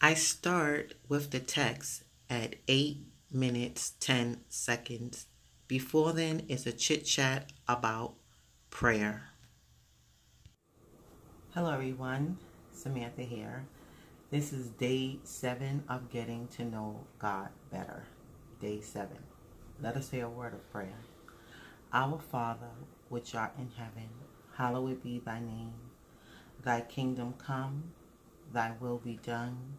I start with the text at 8 minutes 10 seconds. Before then is a chit chat about prayer. Hello, everyone. Samantha here. This is day seven of getting to know God better. Day seven. Let us say a word of prayer. Our Father, which art in heaven, hallowed be thy name. Thy kingdom come, thy will be done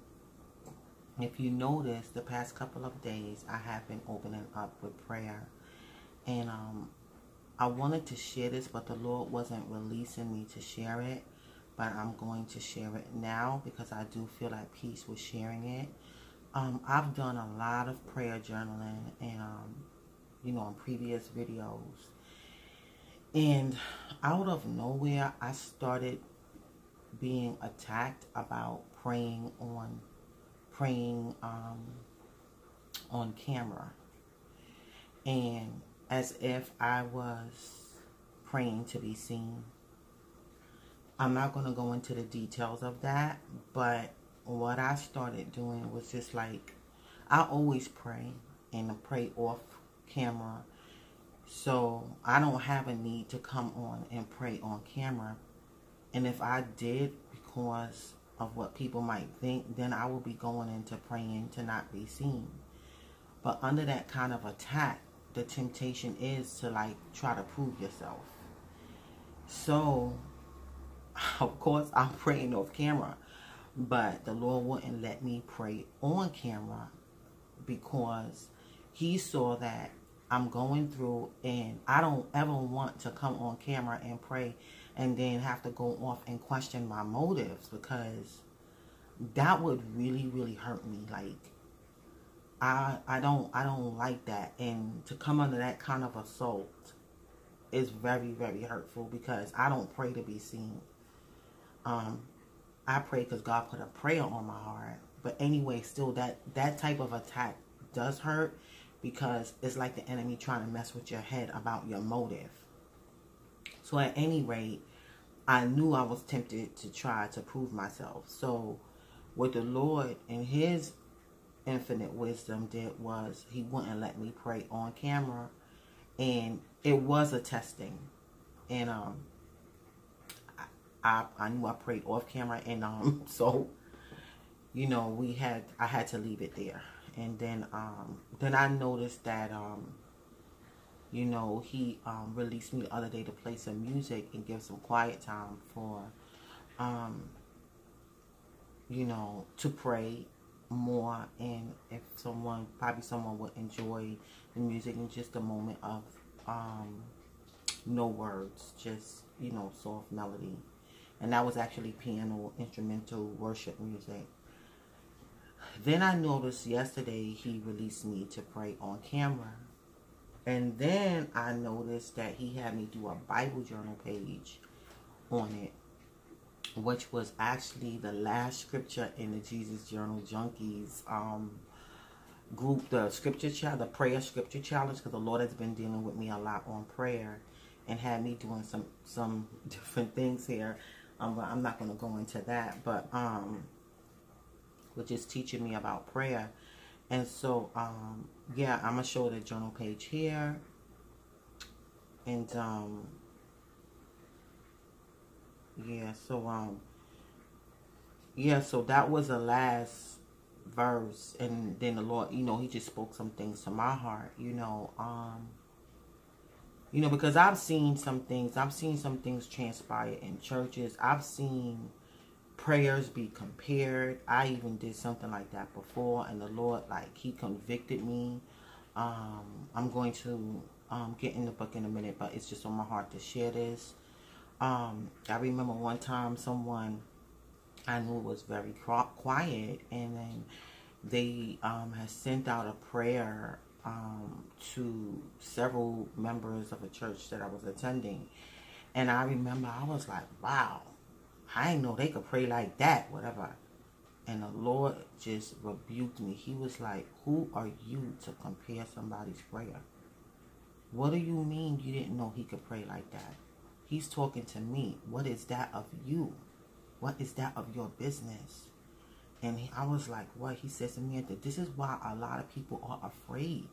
if you notice, the past couple of days, I have been opening up with prayer. And um, I wanted to share this, but the Lord wasn't releasing me to share it. But I'm going to share it now because I do feel at peace with sharing it. Um, I've done a lot of prayer journaling and, um, you know, in previous videos. And out of nowhere, I started being attacked about praying on praying um, on camera and as if I was praying to be seen. I'm not going to go into the details of that, but what I started doing was just like I always pray and pray off camera. So I don't have a need to come on and pray on camera. And if I did because of what people might think, then I will be going into praying to not be seen. But under that kind of attack, the temptation is to like try to prove yourself. So, of course, I'm praying off camera, but the Lord wouldn't let me pray on camera because He saw that I'm going through and I don't ever want to come on camera and pray and then have to go off and question my motives because that would really really hurt me. Like I I don't I don't like that. And to come under that kind of assault is very very hurtful because I don't pray to be seen. Um I pray because God put a prayer on my heart. But anyway still that that type of attack does hurt because it's like the enemy trying to mess with your head about your motive so at any rate, I knew I was tempted to try to prove myself. So what the Lord in his infinite wisdom did was he wouldn't let me pray on camera. And it was a testing. And um I, I, knew I prayed off camera and um so you know we had I had to leave it there. And then um then I noticed that um you know, he um, released me the other day to play some music and give some quiet time for, um, you know, to pray more. And if someone, probably someone would enjoy the music in just a moment of um, no words, just, you know, soft melody. And that was actually piano, instrumental worship music. Then I noticed yesterday he released me to pray on camera and then I noticed that he had me do a Bible journal page on it, which was actually the last scripture in the Jesus Journal Junkies um, group, the scripture challenge, the prayer scripture challenge, because the Lord has been dealing with me a lot on prayer and had me doing some some different things here. Um, I'm not going to go into that, but um, which is teaching me about prayer. And so, um, yeah, I'm going to show the journal page here. And, um, yeah, so, um, yeah, so that was the last verse. And then the Lord, you know, he just spoke some things to my heart, you know, um, you know, because I've seen some things, I've seen some things transpire in churches. I've seen prayers be compared. I even did something like that before, and the Lord, like, He convicted me. Um, I'm going to um, get in the book in a minute, but it's just on my heart to share this. Um, I remember one time someone I knew was very quiet, and then they um, had sent out a prayer um, to several members of a church that I was attending. And I remember I was like, wow, I know they could pray like that, whatever. And the Lord just rebuked me. He was like, Who are you to compare somebody's prayer? What do you mean you didn't know he could pray like that? He's talking to me. What is that of you? What is that of your business? And I was like, what? He says to me, that this is why a lot of people are afraid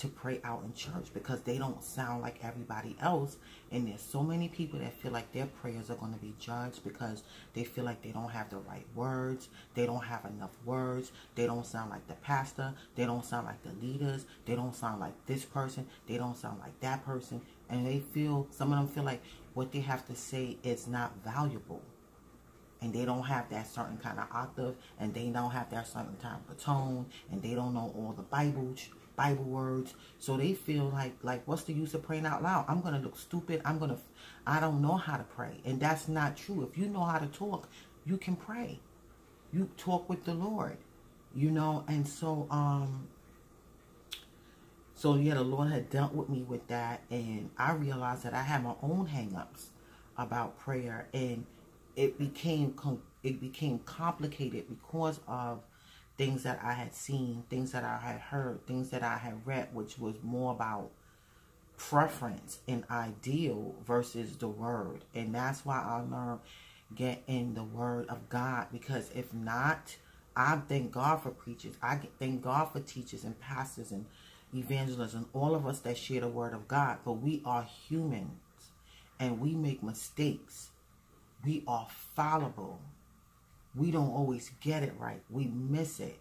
to pray out in church because they don't sound like everybody else. And there's so many people that feel like their prayers are going to be judged because they feel like they don't have the right words. They don't have enough words. They don't sound like the pastor. They don't sound like the leaders. They don't sound like this person. They don't sound like that person. And they feel, some of them feel like what they have to say is not valuable and they don't have that certain kind of octave and they don't have that certain type of tone and they don't know all the Bible Bible words. So they feel like, like, what's the use of praying out loud? I'm going to look stupid. I'm going to, I don't know how to pray. And that's not true. If you know how to talk, you can pray. You talk with the Lord, you know. And so, um, so yeah, the Lord had dealt with me with that. And I realized that I had my own hangups about prayer. And it became, it became complicated because of things that I had seen, things that I had heard, things that I had read, which was more about preference and ideal versus the word. And that's why I learned get in the word of God because if not, I thank God for preachers. I thank God for teachers and pastors and evangelists and all of us that share the word of God. But we are humans and we make mistakes. We are fallible we don't always get it right. We miss it.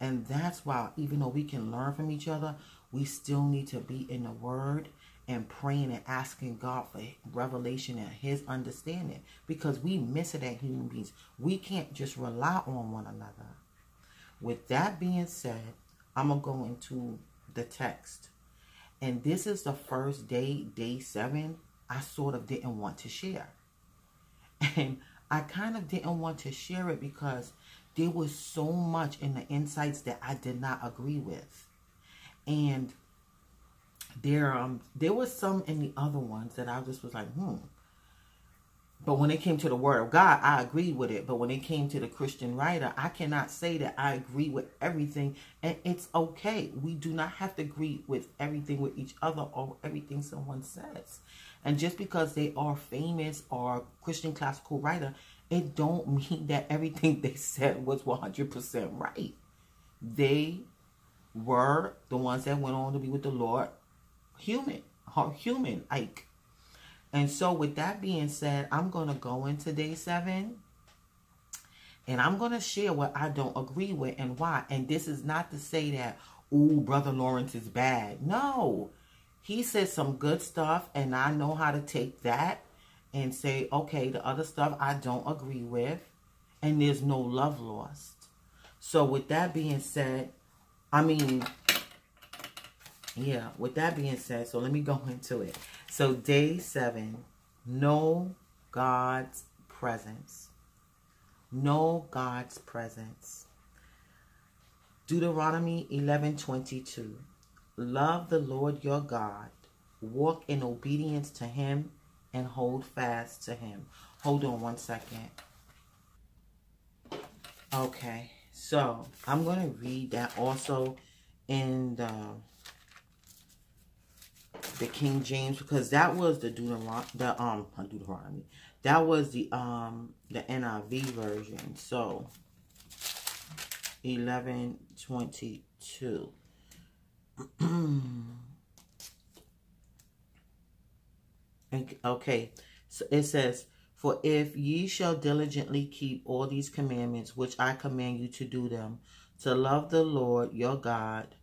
And that's why, even though we can learn from each other, we still need to be in the Word and praying and asking God for revelation and His understanding because we miss it as human beings. We can't just rely on one another. With that being said, I'm going to go into the text. And this is the first day, day seven, I sort of didn't want to share. And I kind of didn't want to share it because there was so much in the insights that I did not agree with. And there um there was some in the other ones that I just was like, hmm. But when it came to the word of God, I agreed with it. But when it came to the Christian writer, I cannot say that I agree with everything. And it's okay. We do not have to agree with everything with each other or everything someone says. And just because they are famous or Christian classical writer, it don't mean that everything they said was 100% right. They were the ones that went on to be with the Lord human, or human, like. And so with that being said, I'm going to go into day seven and I'm going to share what I don't agree with and why. And this is not to say that, oh, Brother Lawrence is bad. No, he said some good stuff, and I know how to take that and say, okay, the other stuff I don't agree with, and there's no love lost. So, with that being said, I mean, yeah, with that being said, so let me go into it. So, day seven, know God's presence. Know God's presence. Deuteronomy 11 22. Love the Lord your God, walk in obedience to him, and hold fast to him. Hold on one second. Okay, so I'm going to read that also in the the King James because that was the Deuteronomy, the um Deuteronomy. That was the um the NIV version. So 1122. okay, so it says, For if ye shall diligently keep all these commandments which I command you to do them, to love the Lord your God,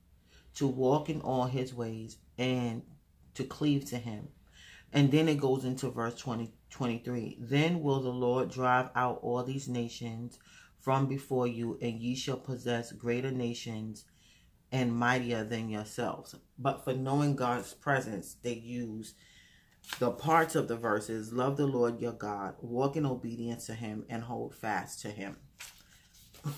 to walk in all his ways, and to cleave to him. And then it goes into verse 20, 23. Then will the Lord drive out all these nations from before you, and ye shall possess greater nations and mightier than yourselves. But for knowing God's presence, they use the parts of the verses love the Lord your God, walk in obedience to him, and hold fast to him.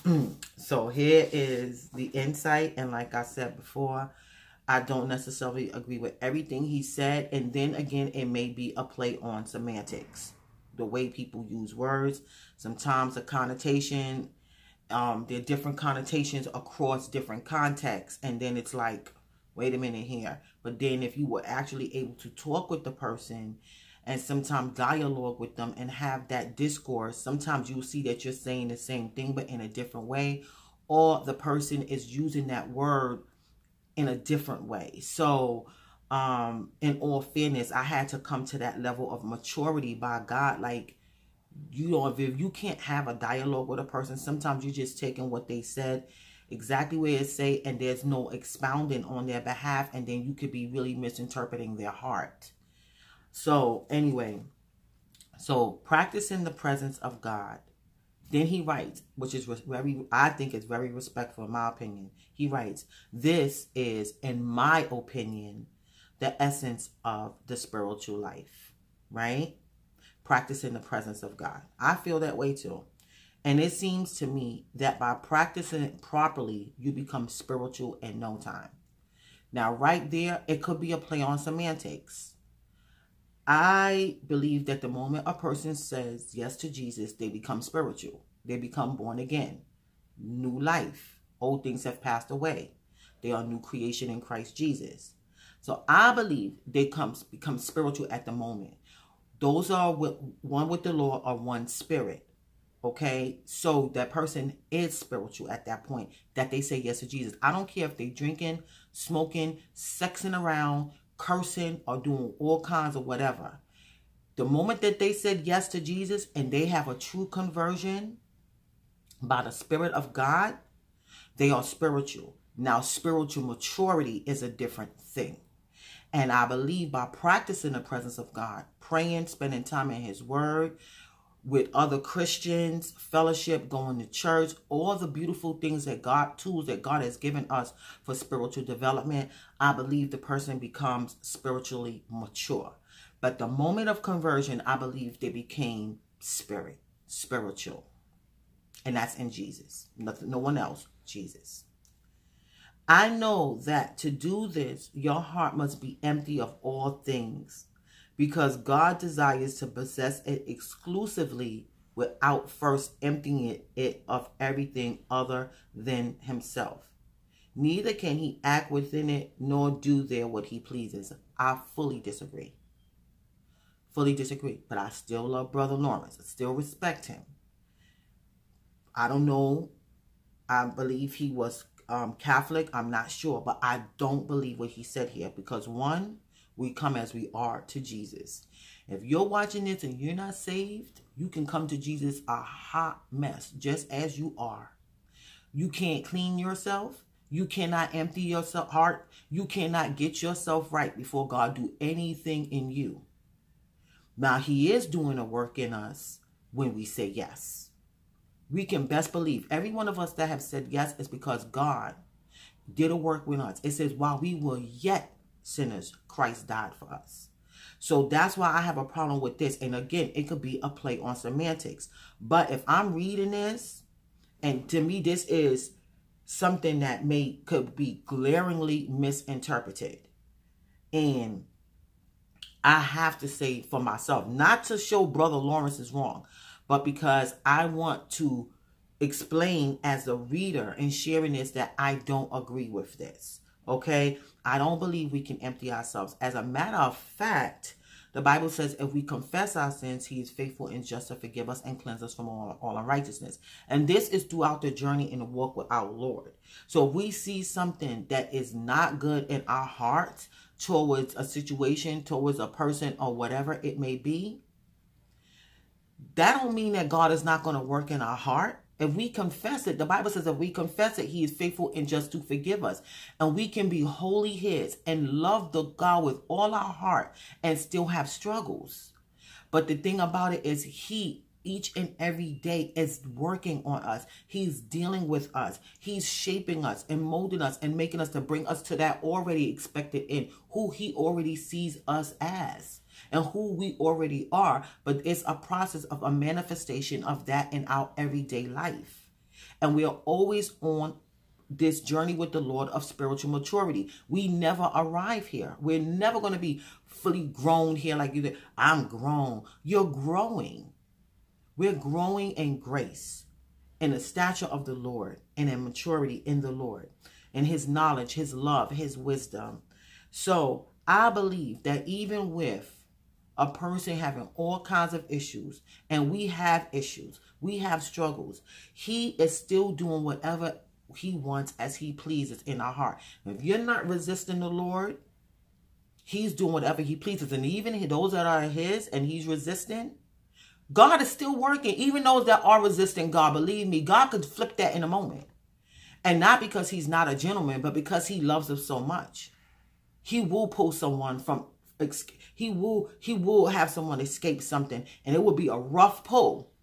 so here is the insight. And like I said before, I don't necessarily agree with everything he said. And then again, it may be a play on semantics, the way people use words. Sometimes the connotation, um, there are different connotations across different contexts. And then it's like, wait a minute here. But then if you were actually able to talk with the person and sometimes dialogue with them and have that discourse, sometimes you'll see that you're saying the same thing but in a different way, or the person is using that word in a different way. So, um, in all fairness, I had to come to that level of maturity by God. Like, you know, if you can't have a dialogue with a person, sometimes you're just taking what they said exactly where it say, and there's no expounding on their behalf, and then you could be really misinterpreting their heart. So, anyway, so practice in the presence of God. Then he writes, which is very, I think is very respectful in my opinion. He writes, This is, in my opinion, the essence of the spiritual life, right? Practice in the presence of God. I feel that way too. And it seems to me that by practicing it properly, you become spiritual in no time. Now, right there, it could be a play on semantics. I believe that the moment a person says yes to Jesus, they become spiritual. They become born again. New life. Old things have passed away. They are new creation in Christ Jesus. So I believe they come, become spiritual at the moment. Those are with, one with the Lord are one spirit. Okay, so that person is spiritual at that point that they say yes to Jesus. I don't care if they're drinking, smoking, sexing around, cursing, or doing all kinds of whatever. The moment that they said yes to Jesus and they have a true conversion by the Spirit of God, they are spiritual. Now, spiritual maturity is a different thing. And I believe by practicing the presence of God, praying, spending time in His Word, with other Christians, fellowship, going to church, all the beautiful things that God, tools that God has given us for spiritual development, I believe the person becomes spiritually mature. But the moment of conversion, I believe they became spirit, spiritual. And that's in Jesus. Nothing, no one else, Jesus. I know that to do this, your heart must be empty of all things because God desires to possess it exclusively without first emptying it, it of everything other than himself. Neither can he act within it nor do there what he pleases. I fully disagree. Fully disagree. But I still love Brother Lawrence. I still respect him. I don't know. I believe he was um, Catholic. I'm not sure. But I don't believe what he said here because one, we come as we are to Jesus. If you're watching this and you're not saved, you can come to Jesus a hot mess, just as you are. You can't clean yourself. You cannot empty your heart. You cannot get yourself right before God do anything in you. Now, he is doing a work in us when we say yes. We can best believe every one of us that have said yes is because God did a work with us. It says, while we were yet sinners, Christ died for us. So that's why I have a problem with this. And again, it could be a play on semantics. But if I'm reading this, and to me, this is something that may could be glaringly misinterpreted. And I have to say for myself, not to show Brother Lawrence is wrong, but because I want to explain as a reader and sharing this that I don't agree with this. Okay? I don't believe we can empty ourselves. As a matter of fact, the Bible says if we confess our sins, he is faithful and just to forgive us and cleanse us from all, all unrighteousness. And this is throughout the journey in the walk with our Lord. So if we see something that is not good in our hearts towards a situation, towards a person or whatever it may be, that don't mean that God is not going to work in our heart. If we confess it, the Bible says if we confess it, he is faithful and just to forgive us. And we can be wholly his and love the God with all our heart and still have struggles. But the thing about it is he each and every day is working on us. He's dealing with us. He's shaping us and molding us and making us to bring us to that already expected in who he already sees us as and who we already are, but it's a process of a manifestation of that in our everyday life. And we are always on this journey with the Lord of spiritual maturity. We never arrive here. We're never going to be fully grown here like you did. I'm grown. You're growing. We're growing in grace, in the stature of the Lord, and in maturity in the Lord, in his knowledge, his love, his wisdom. So I believe that even with a person having all kinds of issues, and we have issues, we have struggles, he is still doing whatever he wants as he pleases in our heart. If you're not resisting the Lord, he's doing whatever he pleases. And even those that are his and he's resisting, God is still working. Even those that are resisting God, believe me, God could flip that in a moment. And not because he's not a gentleman, but because he loves us so much. He will pull someone from he will he will have someone escape something and it will be a rough pull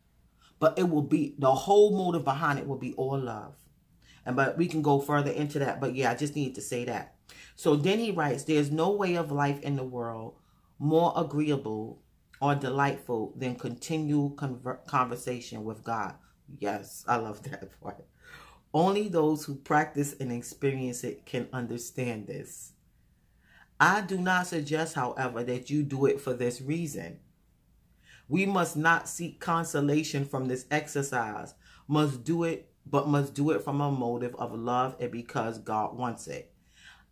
but it will be the whole motive behind it will be all love and but we can go further into that. But yeah, I just need to say that. So then he writes, There's no way of life in the world more agreeable or delightful than continual conver- conversation with God. Yes, I love that part. Only those who practice and experience it can understand this. I do not suggest, however, that you do it for this reason. We must not seek consolation from this exercise, must do it but must do it from a motive of love and because God wants it.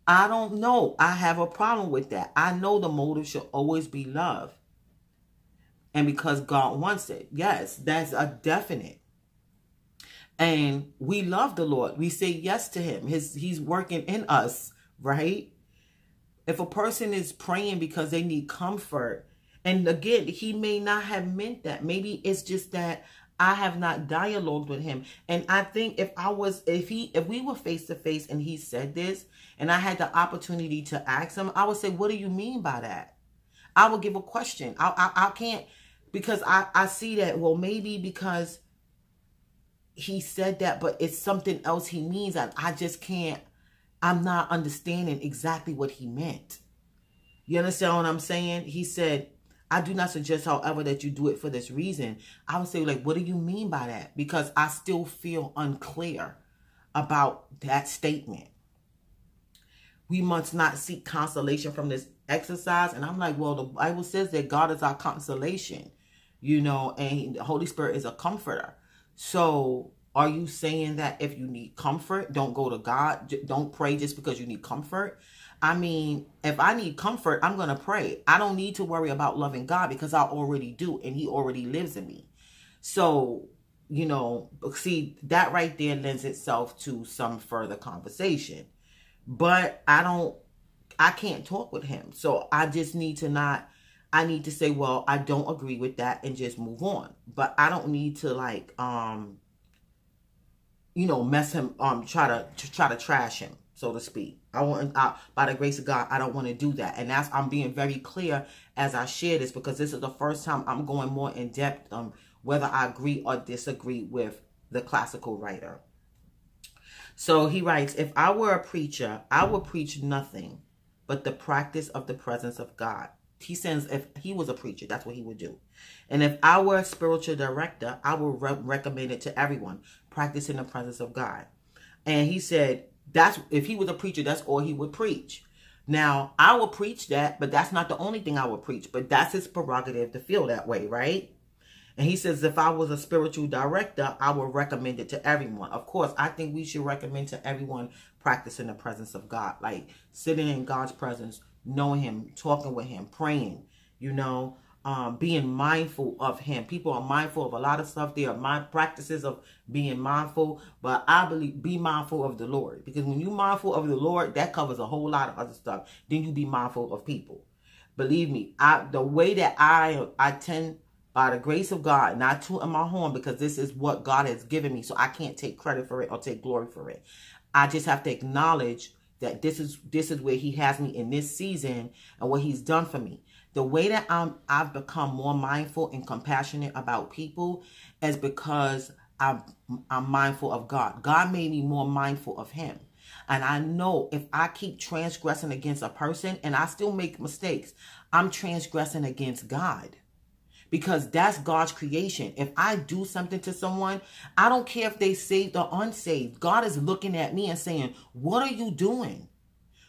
I don't know. I have a problem with that. I know the motive should always be love. And because God wants it. Yes, that's a definite. And we love the Lord. We say yes to him. His he's working in us, right? If a person is praying because they need comfort, and again, he may not have meant that. Maybe it's just that I have not dialogued with him. And I think if I was, if he, if we were face to face and he said this and I had the opportunity to ask him, I would say, what do you mean by that? I would give a question. I, I, I can't, because I, I see that, well, maybe because he said that, but it's something else he means. And I just can't, I'm not understanding exactly what he meant. You understand what I'm saying? He said, I do not suggest, however, that you do it for this reason. I would say, like, what do you mean by that? Because I still feel unclear about that statement. We must not seek consolation from this exercise. And I'm like, well, the Bible says that God is our consolation, you know, and the Holy Spirit is a comforter. So are you saying that if you need comfort, don't go to God? Don't pray just because you need comfort? I mean, if I need comfort, I'm going to pray. I don't need to worry about loving God because I already do and he already lives in me. So, you know, see, that right there lends itself to some further conversation. But I don't, I can't talk with him. So I just need to not, I need to say, well, I don't agree with that and just move on. But I don't need to like, um, you know, mess him, um, try to, to try to trash him so to speak. I want, I, by the grace of God, I don't want to do that. And that's, I'm being very clear as I share this because this is the first time I'm going more in depth on whether I agree or disagree with the classical writer. So he writes, if I were a preacher, I would preach nothing but the practice of the presence of God. He says if he was a preacher, that's what he would do. And if I were a spiritual director, I would re recommend it to everyone, practicing the presence of God. And he said, that's if he was a preacher, that's all he would preach. Now, I will preach that, but that's not the only thing I will preach. But that's his prerogative to feel that way, right? And he says, if I was a spiritual director, I would recommend it to everyone. Of course, I think we should recommend to everyone practicing the presence of God, like sitting in God's presence, knowing Him, talking with Him, praying, you know, um, being mindful of him. People are mindful of a lot of stuff. There are my practices of being mindful, but I believe be mindful of the Lord because when you mindful of the Lord, that covers a whole lot of other stuff. Then you be mindful of people. Believe me, I the way that I I tend by the grace of God, not to in my horn because this is what God has given me, so I can't take credit for it or take glory for it. I just have to acknowledge that this is this is where He has me in this season and what He's done for me the way that I'm I've become more mindful and compassionate about people is because I'm I'm mindful of God. God made me more mindful of him. And I know if I keep transgressing against a person and I still make mistakes, I'm transgressing against God. because that's God's creation. If I do something to someone, I don't care if they saved or unsaved. God is looking at me and saying, What are you doing?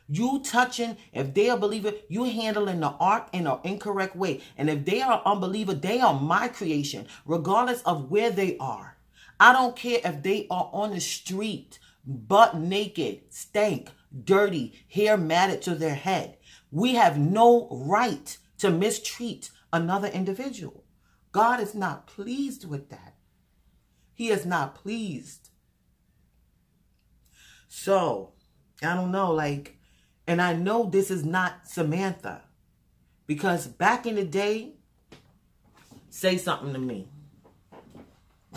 You touching, if they are believer, you handling the ark in an incorrect way. And if they are unbeliever, they are my creation, regardless of where they are. I don't care if they are on the street, butt naked, stank, dirty, hair matted to their head. We have no right to mistreat another individual. God is not pleased with that. He is not pleased. So, I don't know, like, and I know this is not Samantha because back in the day, say something to me.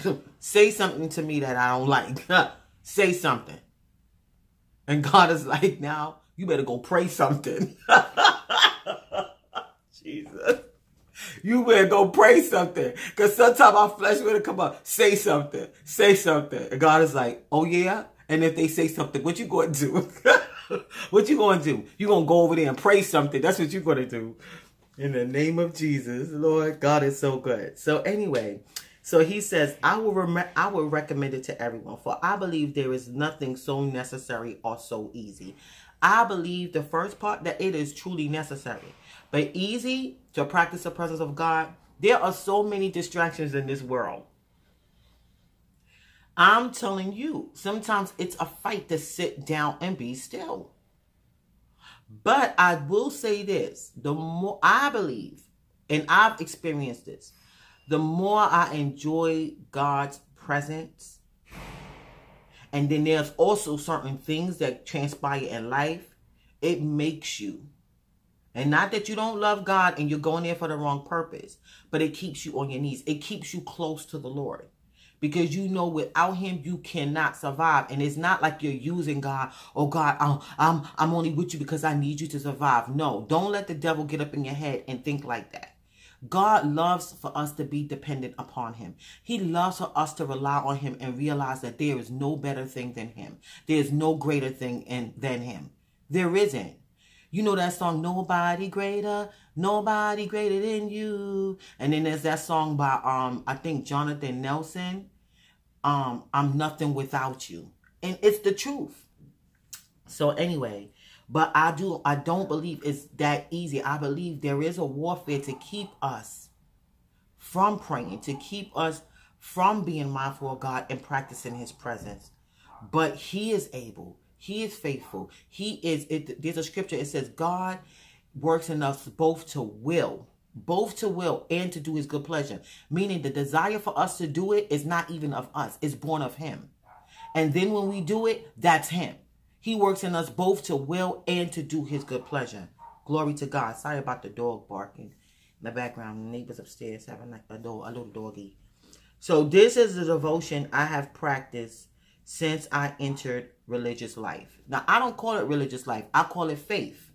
say something to me that I don't like. say something. And God is like, now you better go pray something. Jesus. You better go pray something. Because sometimes our flesh will come up. Say something. Say something. And God is like, oh yeah? And if they say something, what you going to do? what you going to do? You to go over there and pray something. That's what you're going to do. In the name of Jesus, Lord, God is so good. So anyway, so he says, I will rem- I will recommend it to everyone, for I believe there is nothing so necessary or so easy. I believe the first part that it is truly necessary, but easy to practice the presence of God. There are so many distractions in this world. I'm telling you, sometimes it's a fight to sit down and be still. But I will say this the more I believe, and I've experienced this, the more I enjoy God's presence, and then there's also certain things that transpire in life, it makes you. And not that you don't love God and you're going there for the wrong purpose, but it keeps you on your knees. It keeps you close to the Lord because you know without him you cannot survive and it's not like you're using god oh god I'm, I'm i'm only with you because i need you to survive no don't let the devil get up in your head and think like that God loves for us to be dependent upon him. He loves for us to rely on him and realize that there is no better thing than him. There is no greater thing in, than him. There isn't. You know that song, Nobody Greater, Nobody Greater Than You. And then there's that song by, um, I think, Jonathan Nelson, um, I'm Nothing Without You. And it's the truth. So anyway, but I do I don't believe it's that easy. I believe there is a warfare to keep us from praying, to keep us from being mindful of God and practicing his presence. But he is able. He is faithful. He is it there's a scripture it says God works in us both to will both to will and to do his good pleasure. Meaning the desire for us to do it is not even of us, it's born of him. And then when we do it, that's him. He works in us both to will and to do his good pleasure. Glory to God. Sorry about the dog barking in the background. Neighbors upstairs having like a, dog, a little doggy. So this is the devotion I have practiced since I entered religious life. Now, I don't call it religious life. I call it faith.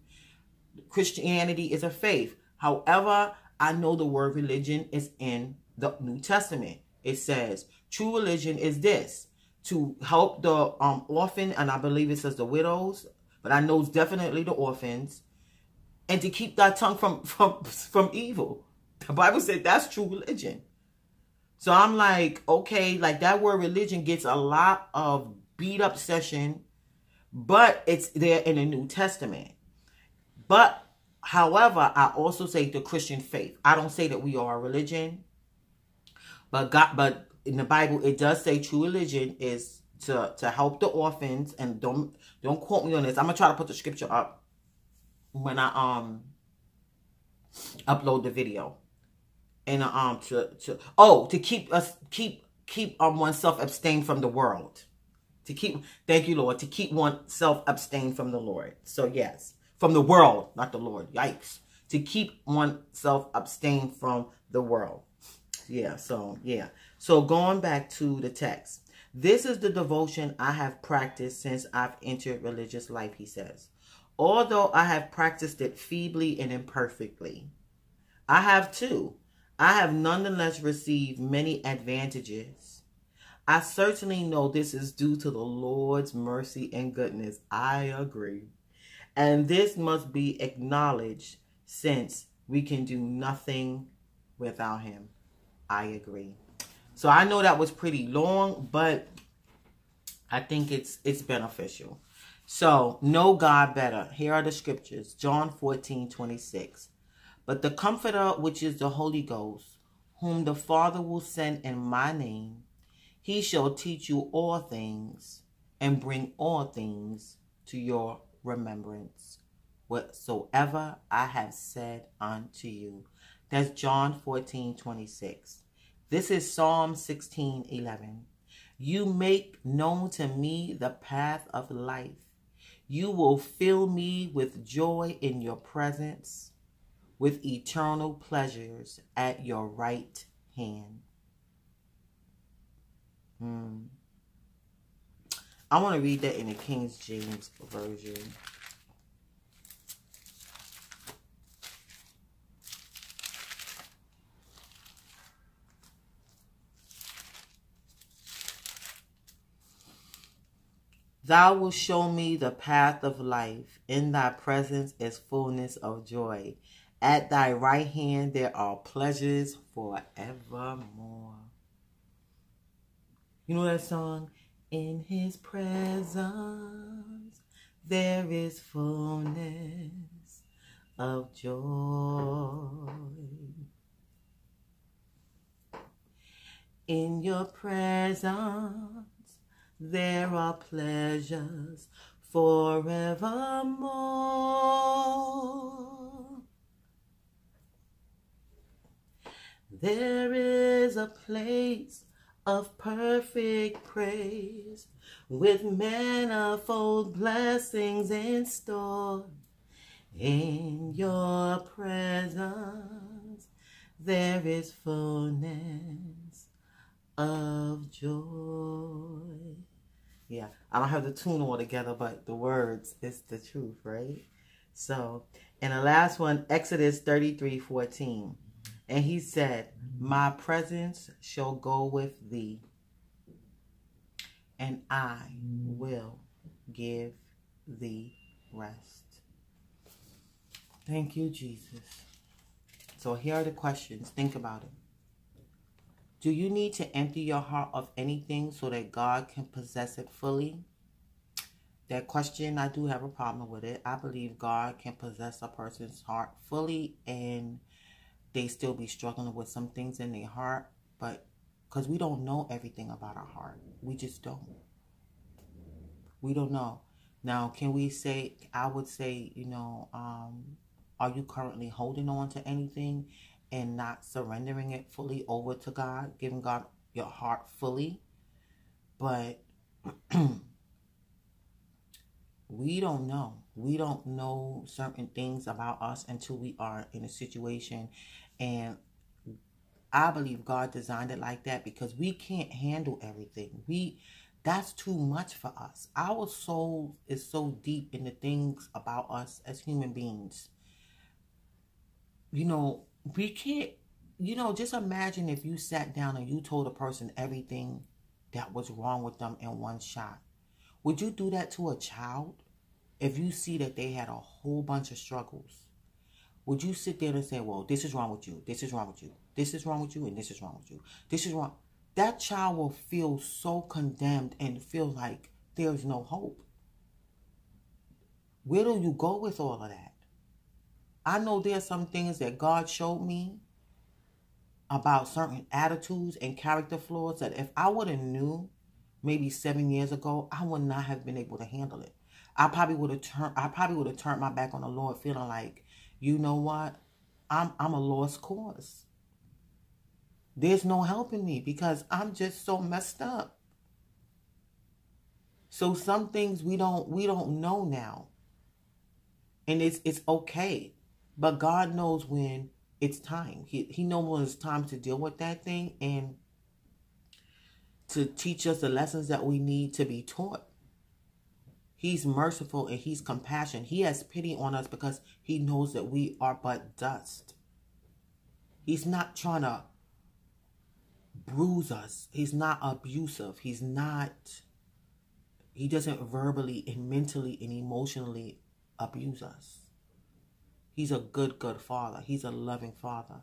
Christianity is a faith. However, I know the word religion is in the New Testament. It says, true religion is this to help the um, orphan, and I believe it says the widows, but I know it's definitely the orphans, and to keep thy tongue from from from evil. The Bible said that's true religion. So I'm like, okay, like that word religion gets a lot of beat up session, but it's there in the New Testament. But however, I also say the Christian faith. I don't say that we are a religion, but God, but in the Bible, it does say true religion is to to help the orphans. And don't don't quote me on this. I'm gonna try to put the scripture up when I um upload the video. And um to to oh to keep us keep keep um oneself abstained from the world. To keep thank you, Lord, to keep oneself abstained from the Lord. So yes, from the world, not the Lord. Yikes. To keep oneself abstained from the world. Yeah, so yeah. So going back to the text, this is the devotion I have practiced since I've entered religious life, he says. Although I have practiced it feebly and imperfectly, I have too. I have nonetheless received many advantages. I certainly know this is due to the Lord's mercy and goodness. I agree. And this must be acknowledged since we can do nothing without him. I agree. So I know that was pretty long, but I think it's it's beneficial. So know God better. Here are the scriptures. John 14, 26. But the comforter, which is the Holy Ghost, whom the Father will send in my name, he shall teach you all things and bring all things to your remembrance whatsoever I have said unto you. That's John 14, 26. This is Psalm 16, 11. You make known to me the path of life. You will fill me with joy in your presence, with eternal pleasures at your right hand. Hmm. I want to read that in the King James Version. Thou wilt show me the path of life. In thy presence is fullness of joy. At thy right hand there are pleasures forevermore. You know that song? In his presence there is fullness of joy. In your presence there are pleasures forevermore. There is a place of perfect praise with manifold blessings in store. In your presence there is fullness of joy. Yeah, I don't have the tune all together, but the words is the truth, right? So, and the last one, Exodus 33 14. And he said, My presence shall go with thee, and I will give thee rest. Thank you, Jesus. So here are the questions. Think about it. Do you need to empty your heart of anything so that God can possess it fully? That question, I do have a problem with it. I believe God can possess a person's heart fully and they still be struggling with some things in their heart, but because we don't know everything about our heart, we just don't. We don't know. Now, can we say, I would say, you know, um, are you currently holding on to anything and not surrendering it fully over to God, giving God your heart fully. But we don't know. We don't know certain things about us until we are in a situation. And I believe God designed it like that because we can't handle everything. We that's too much for us. Our soul is so deep in the things about us as human beings. You know, we can't you know just imagine if you sat down and you told a person everything that was wrong with them in one shot would you do that to a child if you see that they had a whole bunch of struggles would you sit there and say well this is wrong with you. This is wrong with you. This is wrong with you and this is wrong with you. This is wrong. That child will feel so condemned and feel like there's no hope. Where do you go with all of that? I know there's some things that God showed me about certain attitudes and character flaws that if I would have knew maybe seven years ago, I would not have been able to handle it. I probably would have turned I probably would have turned my back on the Lord feeling like, you know what? I'm I'm a lost cause. There's no helping me because I'm just so messed up. So some things we don't we don't know now. And it's it's okay. But God knows when it's time. He, he knows when it's time to deal with that thing and to teach us the lessons that we need to be taught. He's merciful and he's compassionate. He has pity on us because he knows that we are but dust. He's not trying to bruise us. He's not abusive. He's not, he doesn't verbally and mentally and emotionally abuse us. He's a good, good father. He's a loving father.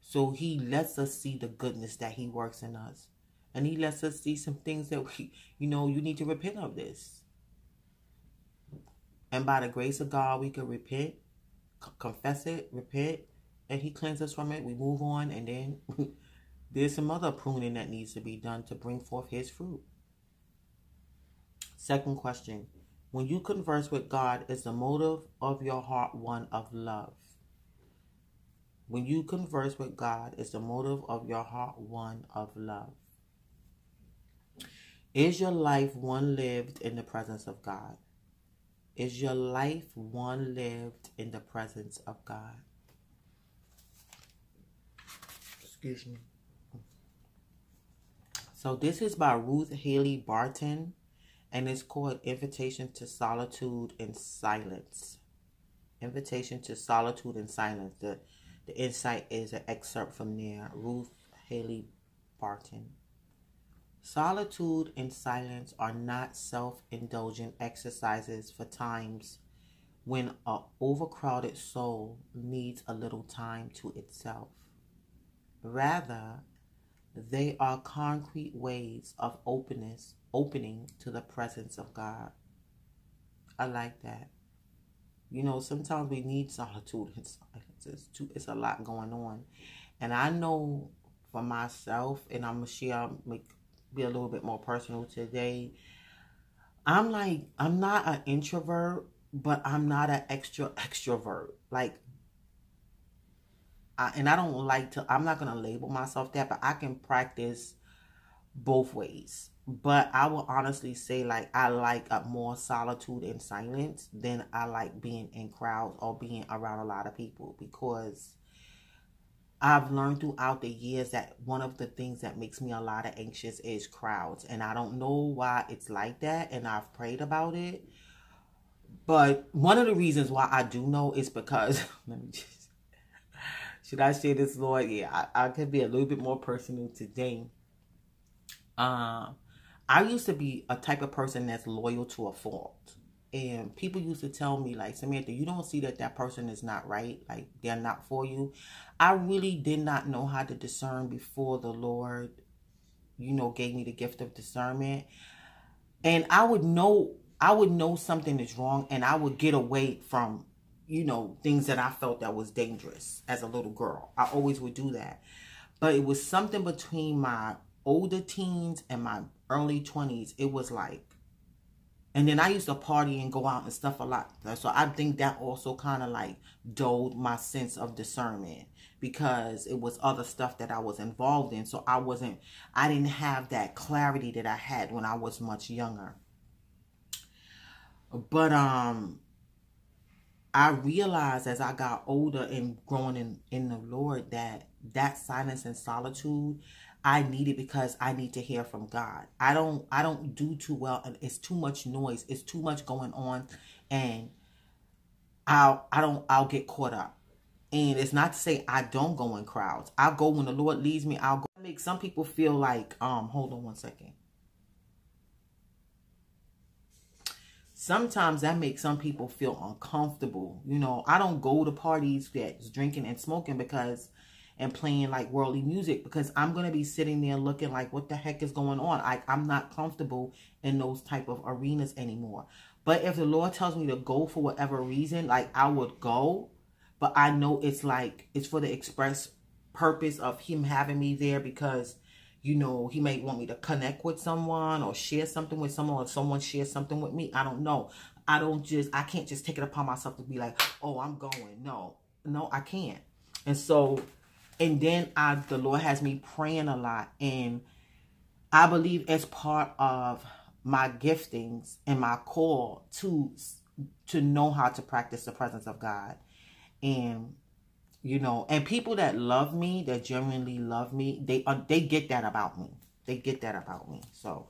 So he lets us see the goodness that he works in us. And he lets us see some things that we, you know, you need to repent of this. And by the grace of God, we can repent, confess it, repent, and he cleanses us from it. We move on, and then there's some other pruning that needs to be done to bring forth his fruit. Second question When you converse with God, is the motive of your heart one of love? When you converse with God, is the motive of your heart one of love? Is your life one lived in the presence of God? Is your life one lived in the presence of God? Excuse me. So this is by Ruth Haley Barton and it's called Invitation to Solitude and Silence. Invitation to Solitude and Silence. The the insight is an excerpt from there. Ruth Haley Barton. Solitude and silence are not self-indulgent exercises for times when an overcrowded soul needs a little time to itself. Rather, they are concrete ways of openness, opening to the presence of God. I like that. You know, sometimes we need solitude and silence. It's too it's a lot going on. And I know for myself, and I'm share make be a little bit more personal today. I'm like, I'm not an introvert, but I'm not an extra extrovert. Like I, and I don't like to, I'm not going to label myself that, but I can practice both ways. But I will honestly say, like, I like a more solitude and silence than I like being in crowds or being around a lot of people because I've learned throughout the years that one of the things that makes me a lot of anxious is crowds. And I don't know why it's like that. And I've prayed about it. But one of the reasons why I do know is because, let me just should I share this, Lord? Yeah, I, I could be a little bit more personal today. Um, I used to be a type of person that's loyal to a fault. And people used to tell me, like, Samantha, you don't see that that person is not right. Like, they're not for you. I really did not know how to discern before the Lord, you know, gave me the gift of discernment. And I would know, I would know something is wrong and I would get away from you know, things that I felt that was dangerous as a little girl. I always would do that. But it was something between my older teens and my early 20s. It was like, and then I used to party and go out and stuff a lot. So I think that also kind of like dulled my sense of discernment because it was other stuff that I was involved in. So I wasn't, I didn't have that clarity that I had when I was much younger. But, um, I realized as I got older and growing in, in the Lord that that silence and solitude I need it because I need to hear from God. I don't I don't do too well and it's too much noise. It's too much going on and I'll I don't I'll get caught up. And it's not to say I don't go in crowds. I'll go when the Lord leads me. I'll go make some people feel like um hold on one second. sometimes that makes some people feel uncomfortable. You know, I don't go to parties that's drinking and smoking because and playing like worldly music because I'm going to be sitting there looking like what the heck is going on. I, I'm not comfortable in those type of arenas anymore. But if the Lord tells me to go for whatever reason, like I would go, but I know it's like it's for the express purpose of him having me there because you know, he may want me to connect with someone or share something with someone or someone share something with me. I don't know. I don't just, I can't just take it upon myself to be like, oh, I'm going. No, no, I can't. And so, and then I, the Lord has me praying a lot. And I believe as part of my giftings and my call to, to know how to practice the presence of God. And you know and people that love me that genuinely love me they uh, they get that about me they get that about me so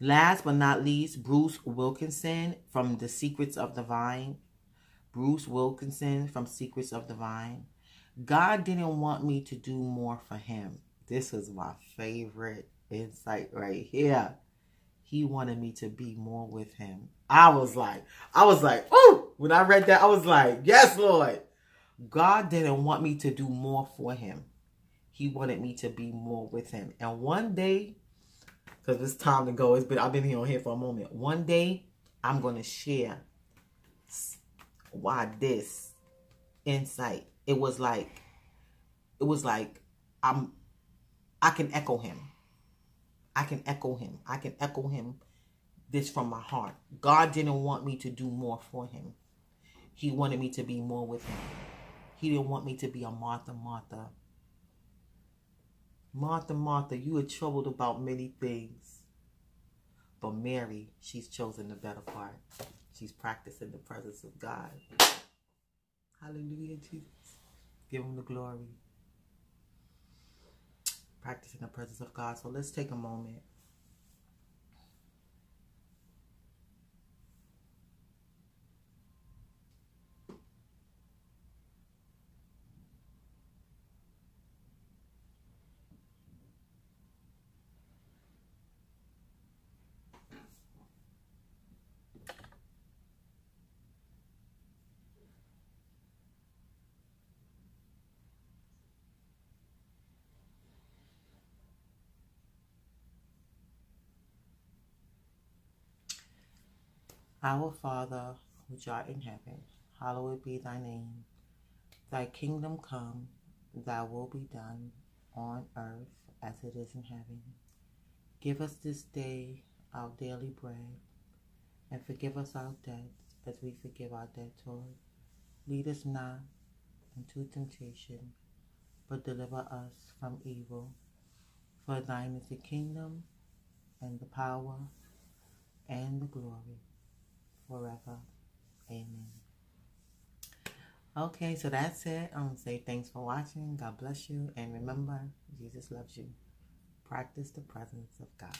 last but not least bruce wilkinson from the secrets of the vine bruce wilkinson from secrets of the vine god didn't want me to do more for him this is my favorite insight right here he wanted me to be more with him i was like i was like oh when i read that i was like yes lord God didn't want me to do more for him. He wanted me to be more with him. And one day, because it's time to go, it's been I've been here on here for a moment. One day I'm gonna share why this insight. It was like it was like I'm I can echo him. I can echo him. I can echo him this from my heart. God didn't want me to do more for him. He wanted me to be more with him. He didn't want me to be a Martha, Martha. Martha, Martha, you are troubled about many things. But Mary, she's chosen the better part. She's practicing the presence of God. Hallelujah, Jesus. Give him the glory. Practicing the presence of God. So let's take a moment Our Father, which art in heaven, hallowed be thy name. Thy kingdom come, thy will be done on earth as it is in heaven. Give us this day our daily bread, and forgive us our debts as we forgive our debtors. Lead us not into temptation, but deliver us from evil. For thine is the kingdom, and the power, and the glory forever. Amen. Okay, so that's it. I'm to say thanks for watching. God bless you. And remember, Jesus loves you. Practice the presence of God.